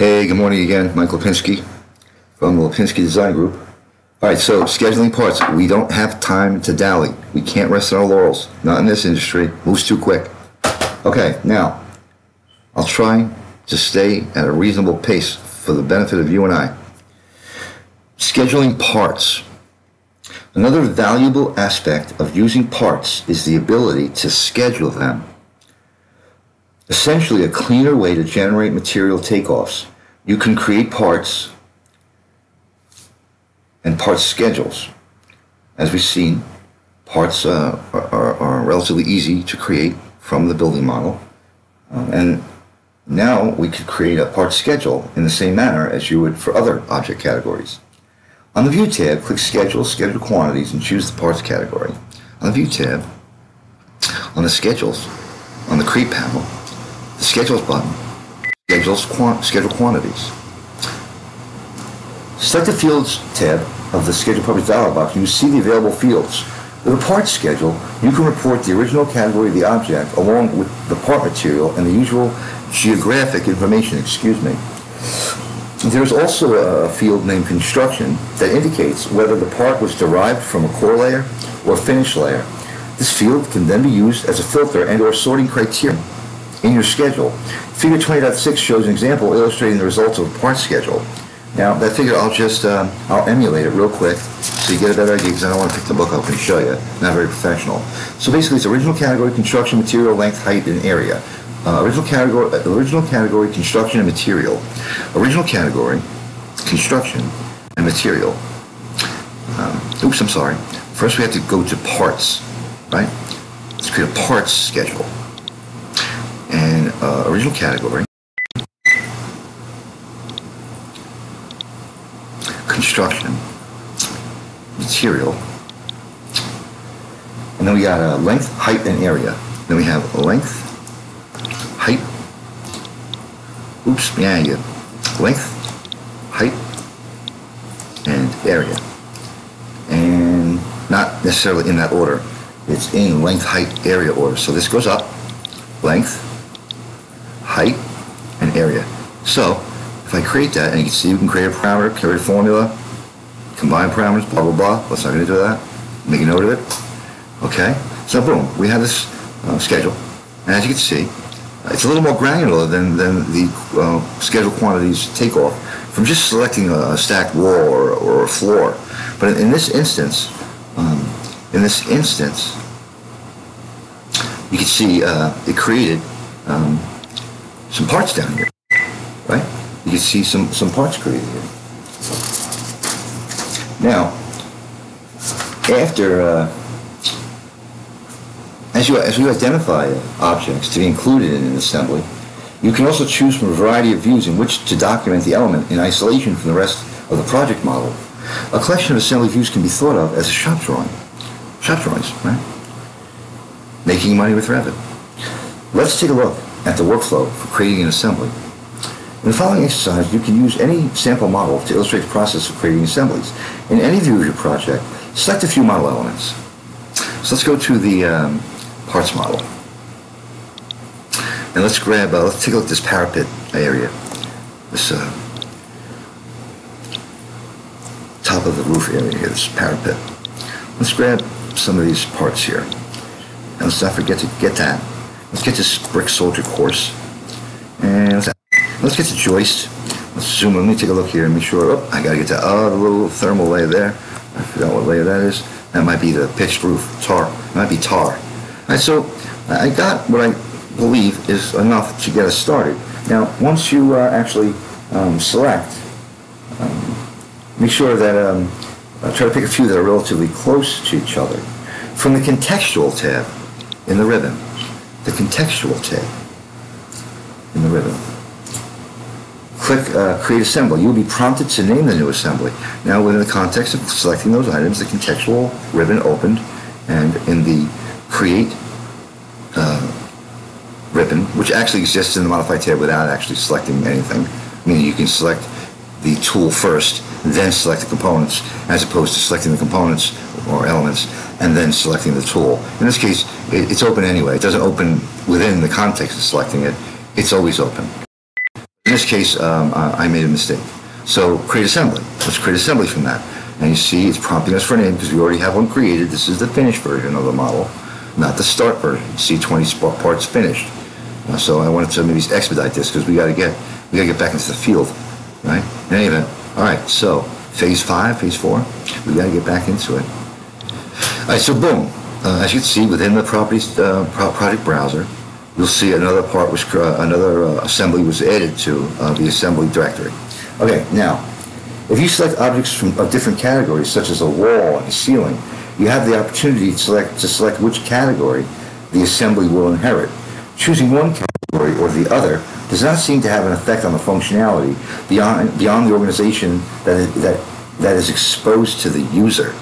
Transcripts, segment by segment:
Hey, good morning again. Mike Lapinski from the Lapinski Design Group. All right, so scheduling parts. We don't have time to dally. We can't rest on our laurels. Not in this industry. Moves too quick. Okay, now, I'll try to stay at a reasonable pace for the benefit of you and I. Scheduling parts. Another valuable aspect of using parts is the ability to schedule them. Essentially, a cleaner way to generate material takeoffs. You can create parts and parts schedules. As we've seen, parts uh, are, are, relatively easy to create from the building model. Um, and now we could create a part schedule in the same manner as you would for other object categories. On the View tab, click Schedule, Schedule Quantities, and choose the Parts category. On the View tab, on the Schedules, on the Create panel, the Schedules button, Schedules Schedule Quantities. Select the Fields tab of the Schedule Properties dialog box, you see the available fields. With a part schedule, you can report the original category of the object along with the part material and the usual geographic information, excuse me. There's also a field named construction that indicates whether the part was derived from a core layer or finish layer. This field can then be used as a filter and or sorting criterion in your schedule. Figure 20.6 shows an example illustrating the results of a part schedule. Now, that figure, I'll just, uh, I'll emulate it real quick so you get a better idea because I don't want to pick the book up and show you. Not very professional. So basically, it's original category, construction, material, length, height, and area. Uh, original category, original category, construction and material. Original category, construction and material. Um, oops, I'm sorry. First, we have to go to parts, right? Let's create a parts schedule. Uh, original category, construction, material, and then we got uh, length, height, and area. Then we have length, height, oops, yeah, you length, height, and area. And not necessarily in that order. It's in length, height, area order. So this goes up, length, height, and area. So if I create that, and you can see we can create a parameter, create a formula, combine parameters, blah, blah, blah. Let's not going to do that. Make a note of it. Okay? So boom, we have this uh, schedule. And as you can see, it's a little more granular than, than the uh, schedule quantities takeoff from just selecting a, stacked wall or, or a floor. But in, in this instance, um, in this instance, you can see uh, it created um, some parts down here, right? You can see some, some parts created here. Now, after uh, as you, as you identify objects to be included in an assembly, you can also choose from a variety of views in which to document the element in isolation from the rest of the project model. A collection of assembly views can be thought of as a shop drawing. Shop drawings, right? Making money with Revit. Let's take a look at the workflow for creating an assembly. In the following exercise, you can use any sample model to illustrate the process of creating assemblies. In any view of your project, select a few model elements. So let's go to the um, parts model. And let's grab, uh, let's take a look at this parapet area. This uh, top of the roof area here, this parapet. Let's grab some of these parts here. And let's not forget to get that. Let's get this brick soldier course. And let's, let's get the joist. Let's zoom in. Let me take a look here and make sure. Oh, I gotta get that. Oh, the little thermal layer there. I forgot what layer that is. That might be the pitched roof, tar. It might be tar. And so I got what I believe is enough to get us started. Now, once you uh, actually um, select, um, make sure that, um, uh, try to pick a few that are relatively close to each other. From the contextual tab in the ribbon, the contextual tab in the ribbon, click uh, Create Assembly. You'll be prompted to name the new assembly. Now, within the context of selecting those items, the contextual ribbon opened, and in the Create uh, ribbon, which actually exists in the Modify tab without actually selecting anything. Meaning you can select the tool first, then select the components, as opposed to selecting the components or elements and then selecting the tool. In this case, it's open anyway. It doesn't open within the context of selecting it. It's always open. in this case, um, I I made a mistake. So create assembly. Let's create assembly from that. And you see, it's prompting us for a name because we already have one created. This is the finished version of the model, not the start version. See 20 parts finished. Uh, So I wanted to maybe expedite this because we got to get, we got to get back into the field, right? In any event, all right, so phase five, phase four, we got to get back into it. All right, so boom, uh, as you can see within the properties, uh, pro- project browser, you'll see another part was, uh, another uh, assembly was added to uh, the assembly directory. Okay, now, if you select objects from, of different categories, such as a wall and a ceiling, you have the opportunity to select, to select which category the assembly will inherit. Choosing one category or the other does not seem to have an effect on the functionality beyond, beyond the organization that that, that is exposed to the user.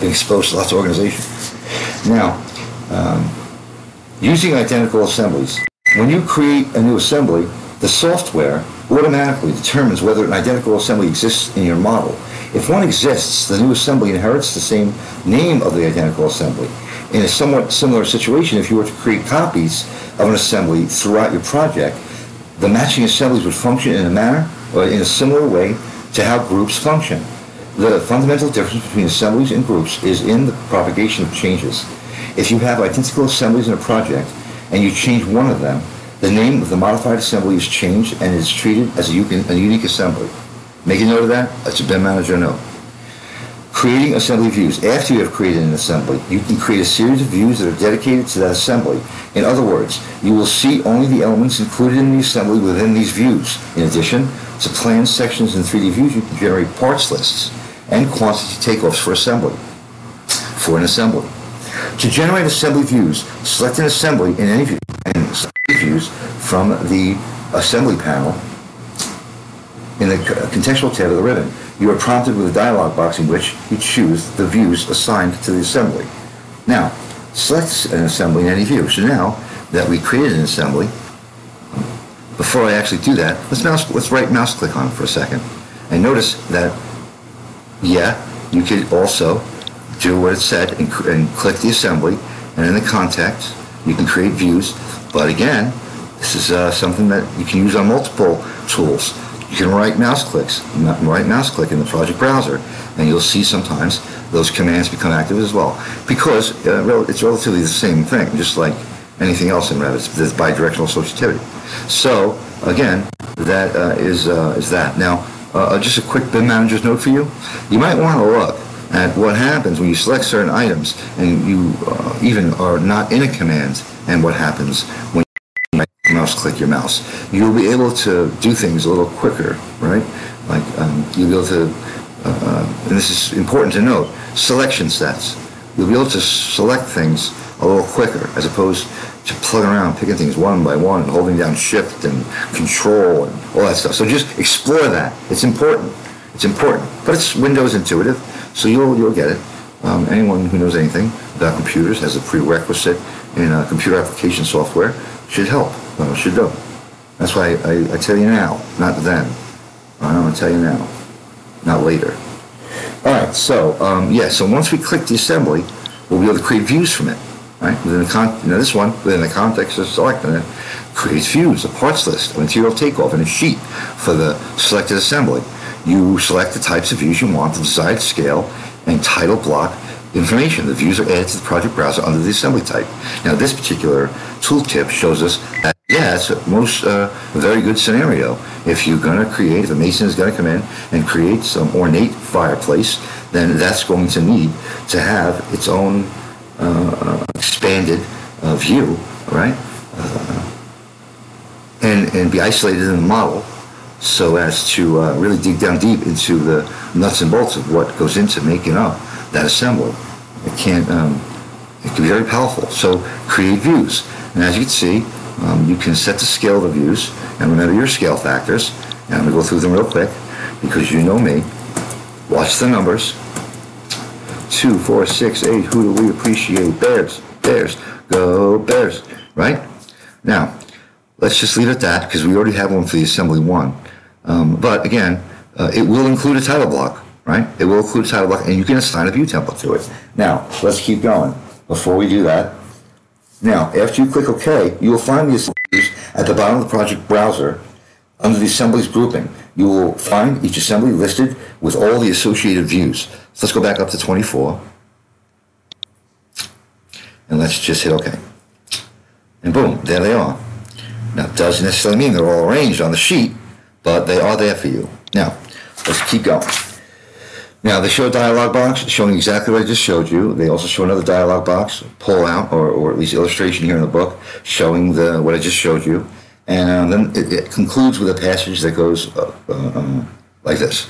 Been exposed to lots of organization. Now, um, using identical assemblies. When you create a new assembly, the software automatically determines whether an identical assembly exists in your model. If one exists, the new assembly inherits the same name of the identical assembly. In a somewhat similar situation, if you were to create copies of an assembly throughout your project, the matching assemblies would function in a manner or in a similar way to how groups function. The fundamental difference between assemblies and groups is in the propagation of changes. If you have identical assemblies in a project and you change one of them, the name of the modified assembly is changed and is treated as a unique, a unique assembly. Make a note of that. That's a BIM manager note. Creating assembly views. After you have created an assembly, you can create a series of views that are dedicated to that assembly. In other words, you will see only the elements included in the assembly within these views. In addition to plan sections, and 3D views, you can generate parts lists and quantity takeoffs for assembly, for an assembly. To generate assembly views, select an assembly in any view and views from the assembly panel in the contextual tab of the ribbon. You are prompted with a dialog box in which you choose the views assigned to the assembly. Now, select an assembly in any view. So now that we created an assembly, before I actually do that, let's mouse, let's right mouse click on it for a second. And notice that, yeah, you could also do what it said and, and click the assembly, and in the context, you can create views. But again, this is uh, something that you can use on multiple tools. You can right mouse clicks, right mouse click in the project browser, and you'll see sometimes those commands become active as well. Because uh, it's relatively the same thing, just like anything else in Revit, it's bidirectional associativity. So, again, that uh, is, uh, is that. Now, uh, just a quick BIM manager's note for you. You might want to look at what happens when you select certain items and you uh, even are not in a command and what happens when you mouse click your mouse. You'll be able to do things a little quicker, right? Like um, you'll be able to, uh, and this is important to note, selection sets. You'll be able to select things a little quicker as opposed to plugging around, picking things one by one, and holding down shift and control and all that stuff. So just explore that. It's important. It's important. But it's Windows intuitive, so you'll, you'll get it. Um, anyone who knows anything about computers has a prerequisite in uh, computer application software should help, uh, should know. That's why I, I tell you now, not then. I'm going to tell you now, not later. All right, so, um, yeah, so once we click the assembly, we'll be able to create views from it, right? Within the con, now this one, within the context of selecting it, creates views, a parts list, a material takeoff, and a sheet for the selected assembly. You select the types of views you want, the desired scale, and title block information. The views are added to the project browser under the assembly type. Now, this particular tooltip shows us that, yeah, it's a most, uh, very good scenario. If you're going to create, if a mason is going to come in and create some ornate fireplace, then that's going to need to have its own expanded uh, view, right? Uh, and, and be isolated in the model so as to uh, really dig down deep into the nuts and bolts of what goes into making up that assembly. It can't, um, it can be very powerful. So create views. And as you can see, um, you can set the scale of the views and remember your scale factors. And I'm to go through them real quick because you know me. Watch the numbers. Two, four, six, eight. Who do we appreciate? Bears, Bears, go Bears. Right? Now, let's just leave it at that because we already have one for the assembly one. Um, but again, uh, it will include a title block, right? It will include a title block and you can assign a view template to it. Now, let's keep going. Before we do that, now, after you click OK, you will find the assemblies At the bottom of the project browser, under the assemblies grouping, you will find each assembly listed with all the associated views. So let's go back up to 24. And let's just hit OK. And boom, there they are. Now, it doesn't necessarily mean they're all arranged on the sheet, but they are there for you. Now, let's keep going. Now, they show a dialog box showing exactly what I just showed you. They also show another dialog box, pull out, or, or at least illustration here in the book, showing the what I just showed you. And then it, it concludes with a passage that goes uh, uh, um, like this.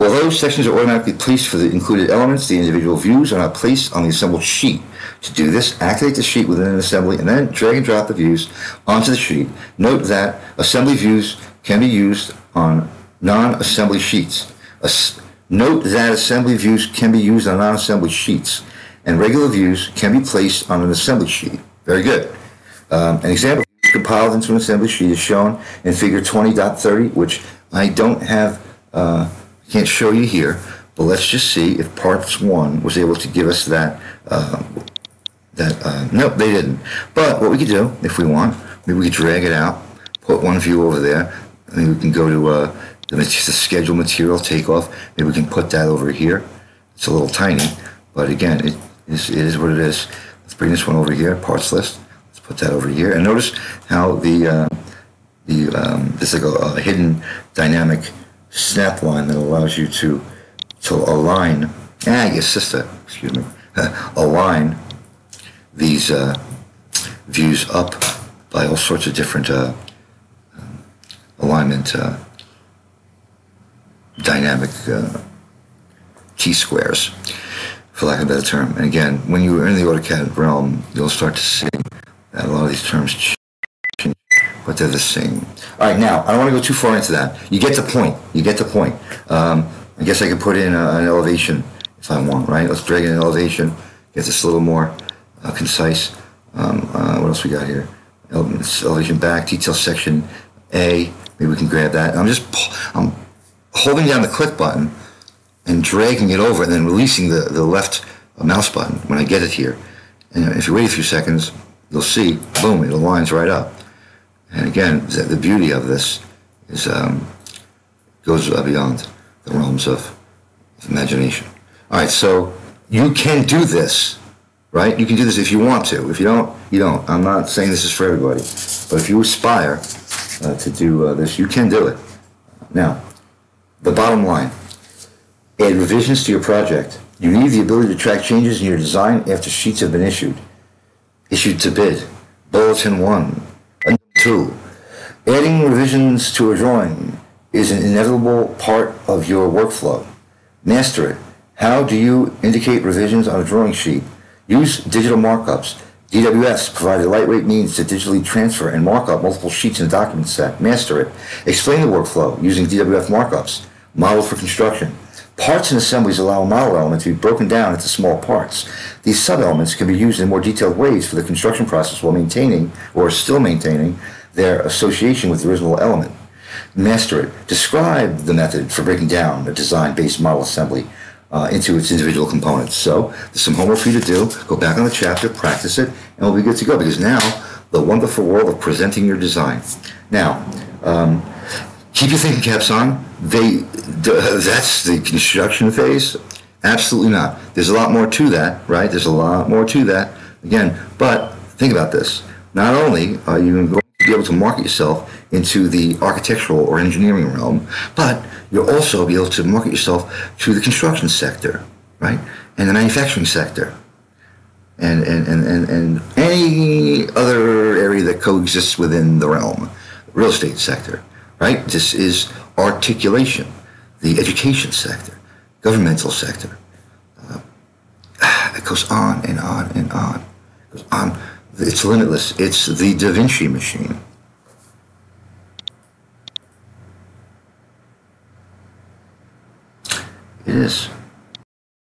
Although sections are automatically placed for the included elements, the individual views are not placed on the assembled sheet. To do this, activate the sheet within an assembly and then drag and drop the views onto the sheet. Note that assembly views can be used on non-assembly sheets. As- note that assembly views can be used on non-assembly sheets, and regular views can be placed on an assembly sheet. Very good. Um, an example compiled into an assembly sheet is shown in Figure 20.30, which I don't have, uh, can't show you here, but let's just see if Parts 1 was able to give us that. Uh, that uh, nope, they didn't. But what we could do, if we want, maybe we could drag it out, put one view over there, and we can go to uh, the, the schedule material takeoff. Maybe we can put that over here. It's a little tiny, but again, it is, it is what it is. Let's bring this one over here, parts list. Put that over here, and notice how the uh, the um, there's like a, a hidden dynamic snap line that allows you to to align. Ah, your sister, excuse me, align these uh, views up by all sorts of different uh, alignment uh, dynamic uh, T-squares, for lack of a better term. And again, when you are in the AutoCAD realm, you'll start to see a lot of these terms change, but they're the same. All right, now, I don't want to go too far into that. You get the point. You get the point. Um, I guess I could put in a, an elevation if I want, right? Let's drag in an elevation, get this a little more uh, concise. Um, uh, what else we got here? Elevation back, detail section A. Maybe we can grab that. I'm just I'm holding down the click button and dragging it over and then releasing the, the left mouse button when I get it here. And if you wait a few seconds, you'll see, boom, it aligns right up. And again, the, the beauty of this is um, goes beyond the realms of, of imagination. All right, so you can do this right? You can do this if you want to. If you don't, you don't. I'm not saying this is for everybody, but if you aspire uh, to do uh, this, you can do it. Now, the bottom line: add revisions to your project. You need the ability to track changes in your design after sheets have been issued. Issued to bid. Bulletin one. And Two. Adding revisions to a drawing is an inevitable part of your workflow. Master it. How do you indicate revisions on a drawing sheet? Use digital markups. DWFs provide a lightweight means to digitally transfer and mark up multiple sheets in a document set. Master it. Explain the workflow using DWF markups. Model for construction. Parts and assemblies allow a model element to be broken down into small parts. These sub-elements can be used in more detailed ways for the construction process while maintaining, or still maintaining, their association with the original element. Master it. Describe the method for breaking down a design-based model assembly uh, into its individual components. So there's some homework for you to do. Go back on the chapter, practice it, and we'll be good to go. Because now, the wonderful world of presenting your design. Now, um, keep your thinking caps on. They, that's the construction phase. Absolutely not. There's a lot more to that, right? There's a lot more to that. Again, but think about this. Not only are you going to be able to market yourself into the architectural or engineering realm, but you'll also be able to market yourself to the construction sector, right? And the manufacturing sector. And, and, and, and, and any other area that coexists within the realm, real estate sector, right? This is articulation, the education sector, governmental sector. Uh, it goes on and on and on. It goes on. It's limitless. It's the Da Vinci machine. It is.